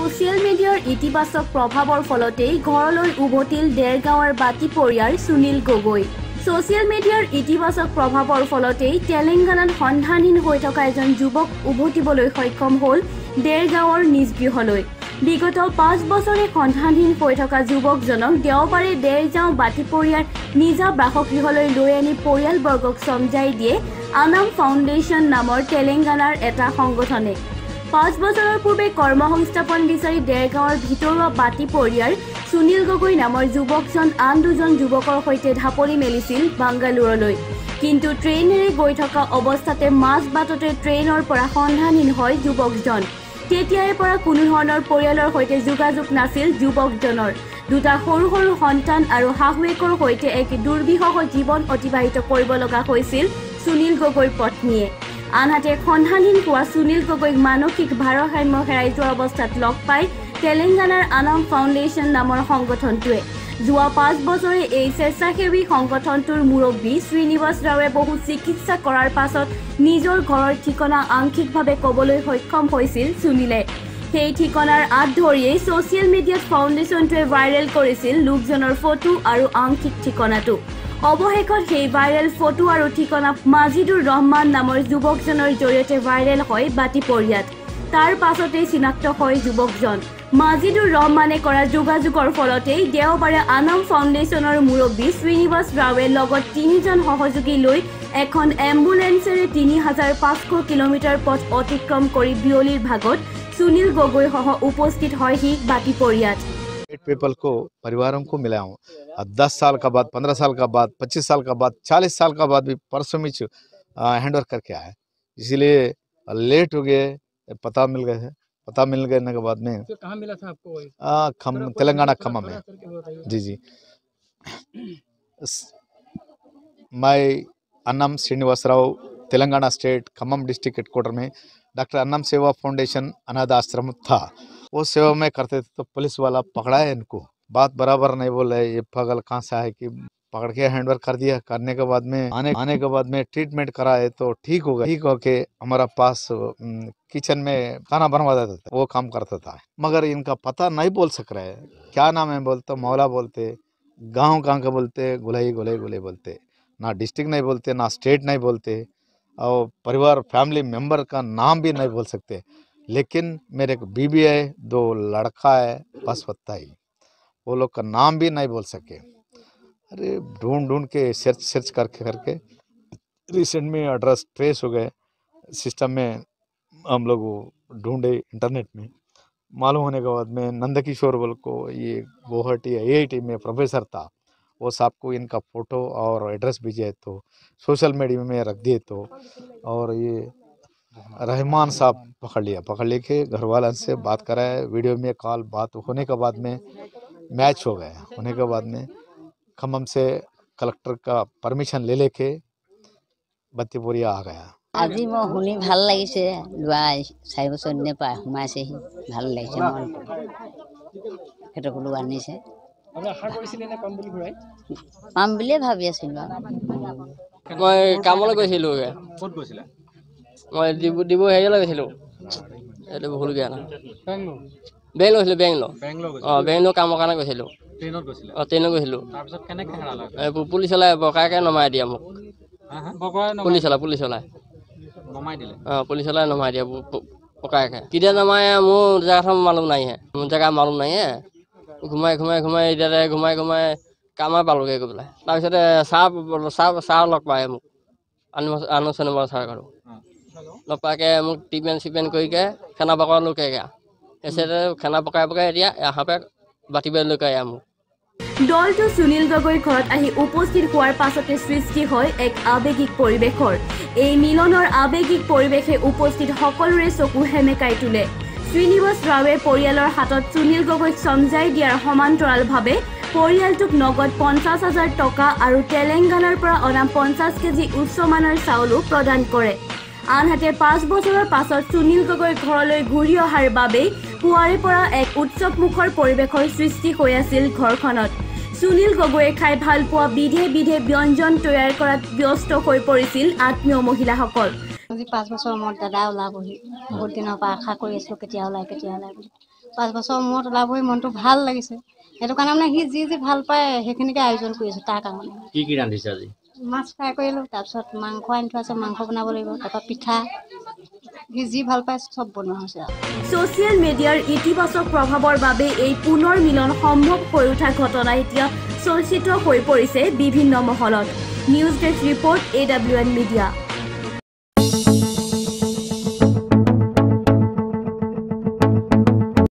Social মিডিয়াৰ ইতিবাচক প্ৰভাৱৰ ফলতেই ঘৰলৈ উভতিল ডেৰগাঁৱৰ বাতি পৰিয়াৰ সুনীল গগৈ। ছ'চিয়েল মিডিয়াৰ ইতিবাচক প্ৰভাৱৰ ফলতেই তেলেংগানাত সন্ধানহীন হৈ থকা এজন যুৱক উভতিবলৈ সক্ষম হ'ল ডেৰগাঁৱৰ নিজ গৃহলৈ। বিগত পাঁচ বছৰে সন্ধানহীন হৈ থকা যুৱকজনক দেওবাৰে ডেৰগাঁও বাতিপৰীয়াৰ নিজা বাসগৃহলৈ লৈ আনি পৰিয়ালবৰ্গক চমজাই দিয়ে আনাম ফাউণ্ডেশ্যন নামৰ তেলেংগানাৰ এটা সংগঠনে। পাঁচ বছৰৰ পূৰ্বে কৰ্মসংস্থাপন বিচাৰি ডেৰগাঁৱৰ ভিতৰুৱা বাতি পৰিয়াৰ সুনীল গগৈ নামৰ যুৱকজন আন দুজন যুৱকৰ সৈতে ঢাপলি মেলিছিল বাংগালোৰলৈ। কিন্তু ট্ৰেইনেৰে গৈ থকা অৱস্থাতে মাজ বাটতে ট্ৰেইনৰ পৰা সন্ধানহীন হয় যুৱকজন। তেতিয়াৰে পৰা কোনো ধৰণৰ পৰিয়ালৰ সৈতে যোগাযোগ নাছিল যুৱকজনৰ। দুটা সৰু সৰু সন্তান আৰু শাহুৱেকৰ সৈতে এক দুৰ্বিষহ জীৱন অতিবাহিত কৰিব লগা হৈছিল সুনীল গগৈৰ পত্নীয়ে। আনহাতে সন্ধানহীন হোৱা সুনীল গগৈক মানসিক ভাৰসাম্য হেৰাই যোৱা অৱস্থাত লগ পাই তেলেংগানাৰ আনাম ফাউণ্ডেশ্যন নামৰ সংগঠনটোৱে। যোৱা পাঁচ বছৰে এই স্বেচ্ছাসেৱী সংগঠনটোৰ মুৰব্বী শ্ৰীনিবাস ৰাৱে বহু চিকিৎসা কৰাৰ পাছত নিজৰ ঘৰৰ ঠিকনা আংশিকভাৱে ক'বলৈ সক্ষম হৈছিল সুনীলে। সেই ঠিকনাৰ আঁত ধৰিয়েই ছ'চিয়েল মিডিয়াত ফাউণ্ডেশ্যনটোৱে ভাইৰেল কৰিছিল লোকজনৰ ফটো আৰু আংশিক ঠিকনাটো। অৱশেষত সেই ভাইৰেল ফটো আৰু ঠিকনা মাজিদুৰ ৰহমান নামৰ যুৱকজনৰ জৰিয়তে ভাইৰেল হয় বাতিপৰীয়াত তাৰ পাছতেই চিনাক্ত হয় যুৱকজন। মাজিদুৰ ৰহমানে কৰা যোগাযোগৰ ফলতেই দেওবাৰে আনাম ফাউণ্ডেশ্যনৰ মুৰব্বী শ্ৰীনিবাস ৰাৱে লগত তিনিজন সহযোগী লৈ এখন এম্বুলেন্সেৰে তিনি হাজাৰ পাঁচশ কিলোমিটাৰ পথ অতিক্ৰম কৰি বিয়লিৰ ভাগত সুনীল গগৈসহ উপস্থিত হয়হি বাতিপৰীয়াত एट पीपल को परिवारों को मिला हूँ। दस साल का बाद पंद्रह साल का बाद पच्चीस साल का बाद चालीस साल का बाद भी परसों में हैंड ओवर करके आए इसीलिए लेट हो गए पता मिल गए पता मिल गए के बाद में फिर कहाँ मिला था आपको आ, खम तेलंगाना खम्मा में। जी जी। मैं Annam Srinivas Rao Telangana state Khammam district headquarter में डॉक्टर अन्नम सेवा फाउंडेशन अनाथ आश्रम था। वो सेवा में करते थे तो पुलिस वाला पकड़ा है इनको। बात बराबर नहीं बोल ये पगल कहाँ से आए कि पकड़ के हैंडओवर कर दिया। करने के बाद में, आने आने के बाद में ट्रीटमेंट कराए तो ठीक हो गया। ठीक होके हमारा पास किचन में खाना बनवा देता था, वो काम करता था। मगर इनका पता नहीं बोल सक रहे क्या नाम है बोलते, मौला बोलते, गाँव कहाँ का बोलते गुलाई गुलाई गुलाई बोलते। ना डिस्ट्रिक्ट नहीं बोलते, ना स्टेट नहीं बोलते, और परिवार, फैमिली मेंबर का नाम भी नहीं बोल सकते। लेकिन मेरे एक बीबी है, दो लड़का है, बस पत्ता ही। वो लोग का नाम भी नहीं बोल सके। अरे ढूंढ ढूंढ के सर्च सर्च करके करके रिसेंट में एड्रेस ट्रेस हो गए। सिस्टम में हम लोग ढूंढे इंटरनेट में। मालूम होने के बाद में नंदकिशोर बोल को ये गुवाहाटी आई में प्रोफेसर था। वो साहब को इनका फ़ोटो और एड्रेस भेजे तो सोशल मीडिया में रख दिए तो। और ये रहमान साहब पकड़ लिया पकड़ लेके घर वाला से बात कराए वीडियो में कॉल बात होने के बाद में मैच हो गया होने के बाद में खम्मम से कलेक्टर का परमिशन ले लेके बत्तीपुरिया आ गया আজি মই শুনি ভাল লাগিছে লোৱা চাৰি বছৰ দিনে পাই সোমাইছেহি ভাল লাগিছে মনটো সিহঁতক বোলো আনিছে আপুনি আশা কৰিছিলে নে পাম বুলি ঘূৰাই পাম বুলিয়ে ভাবি আছিলোঁ আৰু মই কামলৈ গৈছিলোঁ ক'ত গৈছিলে মই ডিবু ডিবু হেৰিয়লৈ গৈছিলোঁ। এইটো ভুল বেংগলোৰ? গৈছিলোঁ বেংগলোৰ। বেংগলোৰ গৈছিলে। অঁ বেংগলোৰ কামৰ কাৰণে গৈছিলোঁ। অঁ ট্ৰেইনত গৈছিলোঁ। তাৰপিছত কেনেকৈ হেৰালে এই পু- পুলিচলৈ বকাইকে নমাই দিয়ে মোক। হা হা বকৰাই পুলিচলৈ পুলিচলৈ নমাই দিলে? অঁ পুলিচলৈ নমাই দিয়ে পকাইকে। কেতিয়া নমাই মোৰ জেগাখন মালুম নাই হে মোৰ জেগা মালুম নাই হে ঘুমাই ঘুমাই ঘুমাই এতিয়াতে ঘুমাই ঘুমাই কামে পালোগৈ গৈ পেলাই। তাৰপিছতে চাহ চাহ চাহ লগ পায় মোক। আনো আনুষ্ঠানিক ছাৰ আৰু লগ পাইকে মোক ট্ৰিটমেণ্ট চিটমেণ্ট কৰিকে খানা পকাই লোকেগৈ তাৰপিছতে খানা পকাই পকাই এতিয়া এহাপে বাতিবাৰীলৈকে আহে মোক। দলটো সুনীল গগৈৰ ঘৰত আহি উপস্থিত হোৱাৰ পাছতে সৃষ্টি হয় এক আৱেগিক পৰিৱেশৰ। এই মিলনৰ আৱেগিক পৰিৱেশে উপস্থিত সকলোৰে চকু সেমেকাই তোলে। শ্ৰীনিবাস ৰাৱে পৰিয়ালৰ হাতত সুনীল গগৈক চমজাই দিয়াৰ সমান্তৰালভাৱে পৰিয়ালটোক নগদ পঞ্চাছ হাজাৰ টকা আৰু তেলেংগানাৰ পৰা অনা পঞ্চাছ কেজি উচ্চমানৰ চাউলো প্ৰদান কৰে। আনহাতে পাঁচ বছৰৰ পাছত সুনীল গগৈ ঘৰলৈ ঘূৰি অহাৰ বাবেই পুৱাৰে পৰা এক উৎসৱমুখৰ পৰিৱেশৰ সৃষ্টি হৈ আছিল ঘৰখনত। সুনীল গগৈয়ে খাই ভাল পোৱা বিধে বিধে ব্যঞ্জন তৈয়াৰ কৰাত ব্যস্ত হৈ পৰিছিল আত্মীয় মহিলাসকল। আজি পাঁচ বছৰৰ মূৰত দাদা ওলাবহি। বহুত দিনৰ পৰা আশা কৰি আছিলোঁ কেতিয়া ওলায় কেতিয়া ওলায় বুলি। পাঁচ বছৰ মূৰত ওলাবহি মনটো ভাল লাগিছে। সেইটো কাৰণে মানে সি যি যি ভাল পায় সেইখিনিকে আয়োজন কৰি আছোঁ তাৰ কাৰণে। কি কি ৰান্ধিছে আজি? মাছ ফ্ৰাই কৰিলোঁ তাৰপিছত মাংস আনি থোৱা আছে মাংস বনাব লাগিব তাৰপৰা পিঠা। যি ভাল পায় চব বনোৱা হৈছে ছ'চিয়েল মিডিয়াৰ ইতিবাচক প্ৰভাৱৰ বাবে এই পুনৰ মিলন সম্ভৱ হৈ উঠা ঘটনা এতিয়া চৰ্চিত হৈ পৰিছে বিভিন্ন মহলত। News desk report A W N media.